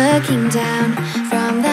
looking down from the